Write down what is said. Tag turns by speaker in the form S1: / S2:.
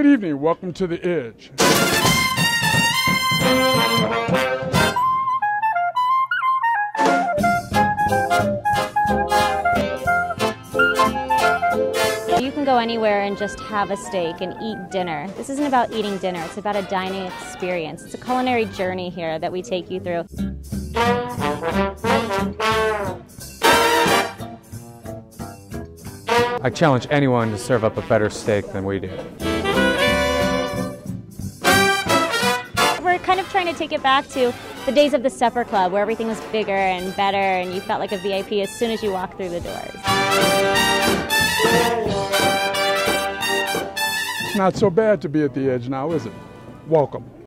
S1: Good evening. Welcome to the Edge.
S2: You can go anywhere and just have a steak and eat dinner. This isn't about eating dinner, it's about a dining experience. It's a culinary journey here that we take you through.
S3: I challenge anyone to serve up a better steak than we do.
S2: Trying to take it back to the days of the supper club where everything was bigger and better and you felt like a VIP as soon as you walked through the doors.
S1: It's not so bad to be at the Edge now, is it? Welcome.